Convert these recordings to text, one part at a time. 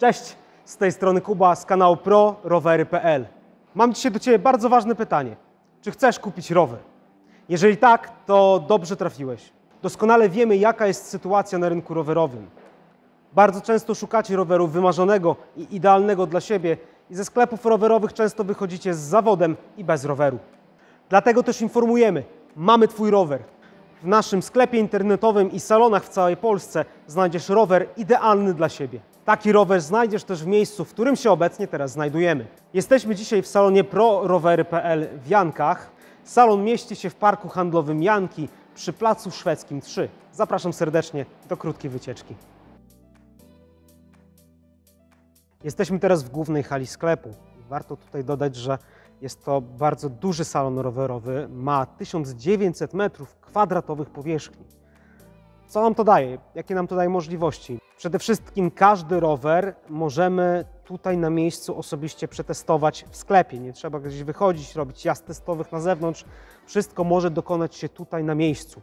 Cześć, z tej strony Kuba z kanału ProRowery.pl. Mam dzisiaj do Ciebie bardzo ważne pytanie. Czy chcesz kupić rower? Jeżeli tak, to dobrze trafiłeś. Doskonale wiemy, jaka jest sytuacja na rynku rowerowym. Bardzo często szukacie roweru wymarzonego i idealnego dla siebie i ze sklepów rowerowych często wychodzicie z zawodem i bez roweru. Dlatego też informujemy, mamy Twój rower. W naszym sklepie internetowym i salonach w całej Polsce znajdziesz rower idealny dla siebie. Taki rower znajdziesz też w miejscu, w którym się obecnie teraz znajdujemy. Jesteśmy dzisiaj w salonie prorowery.pl w Jankach. Salon mieści się w parku handlowym Janki przy Placu Szwedzkim 3. Zapraszam serdecznie do krótkiej wycieczki. Jesteśmy teraz w głównej hali sklepu. Warto tutaj dodać, że jest to bardzo duży salon rowerowy, ma 1900 metrów kwadratowych powierzchni. Co nam to daje? Jakie nam to daje możliwości? Przede wszystkim każdy rower możemy tutaj na miejscu osobiście przetestować w sklepie. Nie trzeba gdzieś wychodzić, robić jazd testowych na zewnątrz. Wszystko może dokonać się tutaj na miejscu.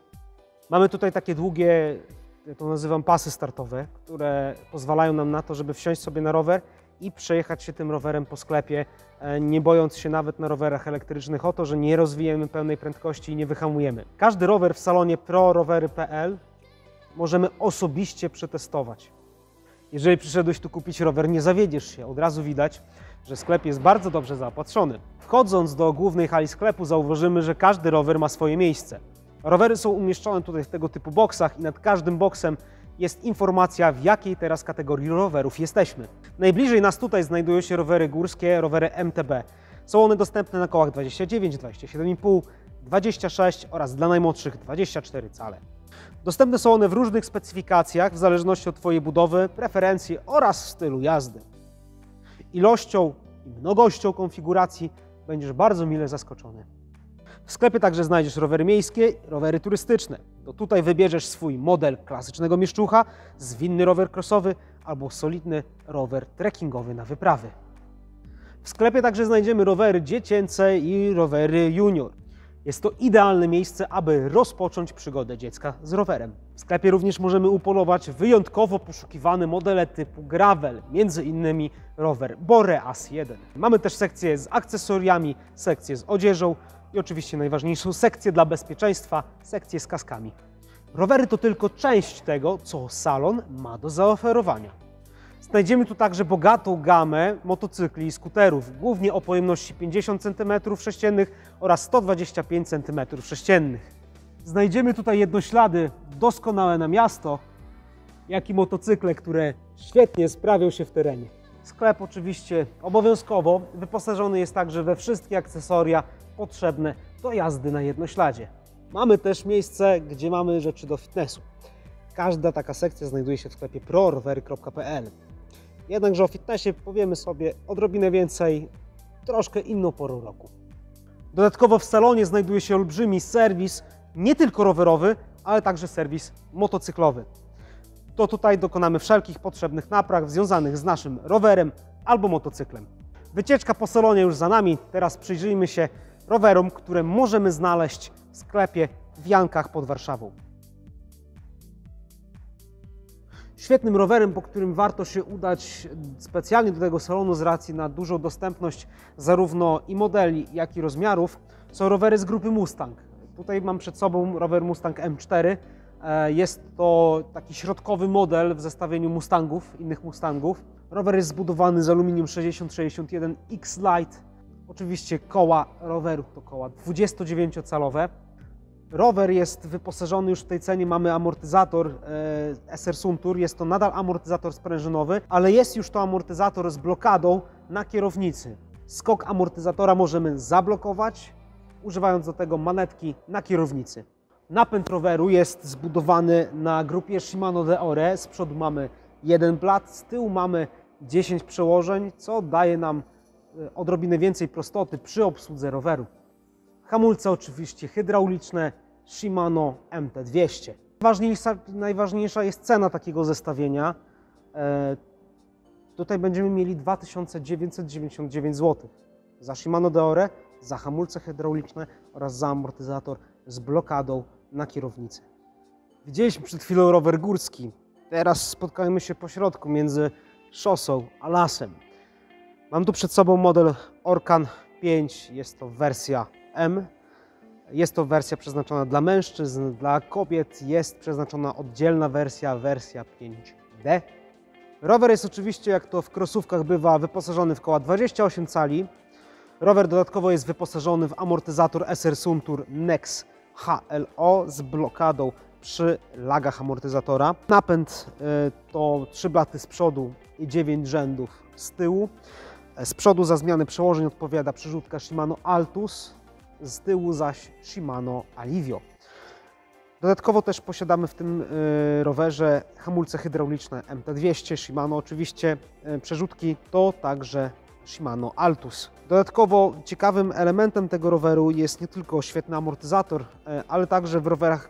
Mamy tutaj takie długie, ja to nazywam pasy startowe, które pozwalają nam na to, żeby wsiąść sobie na rower i przejechać się tym rowerem po sklepie, e, nie bojąc się nawet na rowerach elektrycznych o to, że nie rozwijemy pełnej prędkości i nie wyhamujemy. Każdy rower w salonie prorowery.pl możemy osobiście przetestować. Jeżeli przyszedłeś tu kupić rower, nie zawiedziesz się. Od razu widać, że sklep jest bardzo dobrze zaopatrzony. Wchodząc do głównej hali sklepu, zauważymy, że każdy rower ma swoje miejsce. Rowery są umieszczone tutaj w tego typu boksach i nad każdym boksem jest informacja, w jakiej teraz kategorii rowerów jesteśmy. Najbliżej nas tutaj znajdują się rowery górskie, rowery MTB. Są one dostępne na kołach 29, 27,5, 26 oraz dla najmłodszych 24 cale. Dostępne są one w różnych specyfikacjach, w zależności od Twojej budowy, preferencji oraz stylu jazdy. Ilością i mnogością konfiguracji będziesz bardzo mile zaskoczony. W sklepie także znajdziesz rowery miejskie, rowery turystyczne. To tutaj wybierzesz swój model klasycznego mieszczucha, zwinny rower crossowy albo solidny rower trekkingowy na wyprawy. W sklepie także znajdziemy rowery dziecięce i rowery junior. Jest to idealne miejsce, aby rozpocząć przygodę dziecka z rowerem. W sklepie również możemy upolować wyjątkowo poszukiwane modele typu gravel, między innymi rower Boreas 1. Mamy też sekcję z akcesoriami, sekcję z odzieżą i oczywiście najważniejszą sekcję dla bezpieczeństwa, sekcję z kaskami. Rowery to tylko część tego, co salon ma do zaoferowania. Znajdziemy tu także bogatą gamę motocykli i skuterów, głównie o pojemności 50 cm3 oraz 125 cm3. Znajdziemy tutaj jednoślady doskonałe na miasto, jak i motocykle, które świetnie sprawią się w terenie. Sklep oczywiście obowiązkowo wyposażony jest także we wszystkie akcesoria potrzebne do jazdy na jednośladzie. Mamy też miejsce, gdzie mamy rzeczy do fitnessu. Każda taka sekcja znajduje się w sklepie prorowery.pl. Jednakże o fitnessie powiemy sobie odrobinę więcej, troszkę inną porą roku. Dodatkowo w salonie znajduje się olbrzymi serwis, nie tylko rowerowy, ale także serwis motocyklowy. To tutaj dokonamy wszelkich potrzebnych napraw związanych z naszym rowerem albo motocyklem. Wycieczka po salonie już za nami, teraz przyjrzyjmy się rowerom, które możemy znaleźć w sklepie w Jankach pod Warszawą. Świetnym rowerem, po którym warto się udać specjalnie do tego salonu z racji na dużą dostępność zarówno i modeli, jak i rozmiarów, są rowery z grupy Mustang. Tutaj mam przed sobą rower Mustang M4. E, jest to taki środkowy model w zestawieniu Mustangów, innych Mustangów. Rower jest zbudowany z aluminium 6061 X-Lite. Oczywiście koła roweru to koła 29-calowe. Rower jest wyposażony już w tej cenie, mamy amortyzator e, SR Suntour, jest to nadal amortyzator sprężynowy, ale jest już to amortyzator z blokadą na kierownicy. Skok amortyzatora możemy zablokować, używając do tego manetki na kierownicy. Napęd roweru jest zbudowany na grupie Shimano Deore. Z przodu mamy jeden blat, z tyłu mamy 10 przełożeń, co daje nam odrobinę więcej prostoty przy obsłudze roweru. Hamulce oczywiście hydrauliczne Shimano MT200. Najważniejsza, najważniejsza jest cena takiego zestawienia. E, tutaj będziemy mieli 2999 zł. Za Shimano Deore, za hamulce hydrauliczne oraz za amortyzator z blokadą na kierownicy. Widzieliśmy przed chwilą rower górski. Teraz spotkajmy się po środku między szosą, a lasem. Mam tu przed sobą model Orkan 5, jest to wersja M. Jest to wersja przeznaczona dla mężczyzn, dla kobiet jest przeznaczona oddzielna wersja, wersja 5D. Rower jest oczywiście, jak to w krosówkach bywa, wyposażony w koła 28 cali. Rower dodatkowo jest wyposażony w amortyzator SR Suntour Nex HLO z blokadą przy lagach amortyzatora. Napęd y, to 3 blaty z przodu i 9 rzędów z tyłu. Z przodu za zmiany przełożeń odpowiada przerzutka Shimano Altus, z tyłu zaś Shimano Alivio. Dodatkowo też posiadamy w tym y, rowerze hamulce hydrauliczne MT200 Shimano. Oczywiście y, przerzutki to także Shimano Altus. Dodatkowo ciekawym elementem tego roweru jest nie tylko świetny amortyzator, y, ale także w rowerach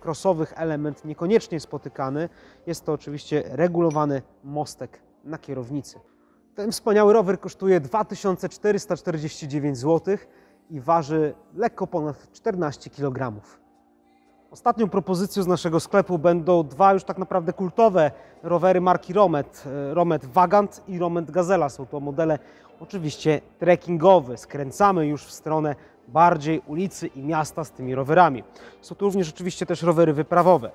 crossowych element niekoniecznie spotykany. Jest to oczywiście regulowany mostek na kierownicy. Ten wspaniały rower kosztuje 2449 zł i waży lekko ponad 14 kg. Ostatnią propozycją z naszego sklepu będą dwa już tak naprawdę kultowe rowery marki Romet. Romet Vagant i Romet Gazela. Są to modele oczywiście trekkingowe. Skręcamy już w stronę bardziej ulicy i miasta z tymi rowerami. Są to również oczywiście też rowery wyprawowe.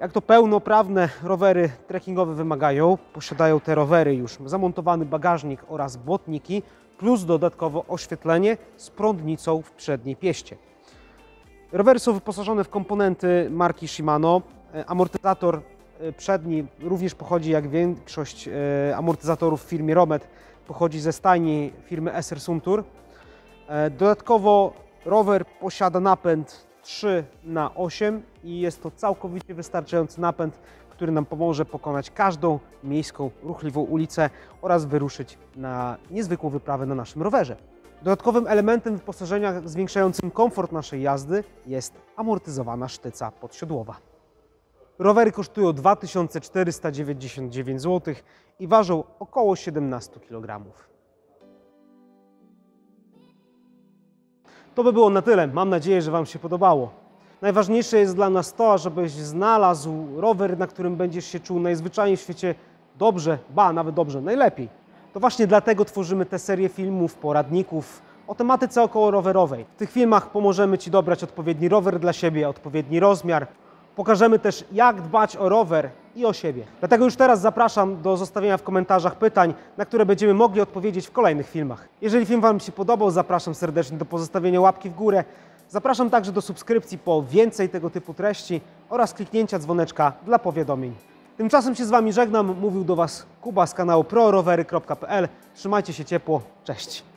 Jak to pełnoprawne rowery trekkingowe wymagają, posiadają te rowery już zamontowany bagażnik oraz błotniki, plus dodatkowo oświetlenie z prądnicą w przedniej pieście. Rowery są wyposażone w komponenty marki Shimano. E, amortyzator e, przedni również pochodzi, jak większość e, amortyzatorów w firmie Romet, pochodzi ze stajni firmy SR Suntour. Dodatkowo rower posiada napęd 3 na 8 i jest to całkowicie wystarczający napęd, który nam pomoże pokonać każdą miejską, ruchliwą ulicę oraz wyruszyć na niezwykłą wyprawę na naszym rowerze. Dodatkowym elementem wyposażenia zwiększającym komfort naszej jazdy jest amortyzowana sztyca podsiodłowa. Rowery kosztują 2499 zł i ważą około 17 kg. To by było na tyle. Mam nadzieję, że Wam się podobało. Najważniejsze jest dla nas to, żebyś znalazł rower, na którym będziesz się czuł najzwyczajniej w świecie dobrze, ba, nawet dobrze, najlepiej. To właśnie dlatego tworzymy tę serię filmów, poradników o tematyce około rowerowej. W tych filmach pomożemy Ci dobrać odpowiedni rower dla siebie, odpowiedni rozmiar. Pokażemy też, jak dbać o rower i o siebie. Dlatego już teraz zapraszam do zostawienia w komentarzach pytań, na które będziemy mogli odpowiedzieć w kolejnych filmach. Jeżeli film Wam się podobał, zapraszam serdecznie do pozostawienia łapki w górę. Zapraszam także do subskrypcji po więcej tego typu treści oraz kliknięcia dzwoneczka dla powiadomień. Tymczasem się z Wami żegnam. Mówił do Was Kuba z kanału prorowery.pl. Trzymajcie się ciepło. Cześć.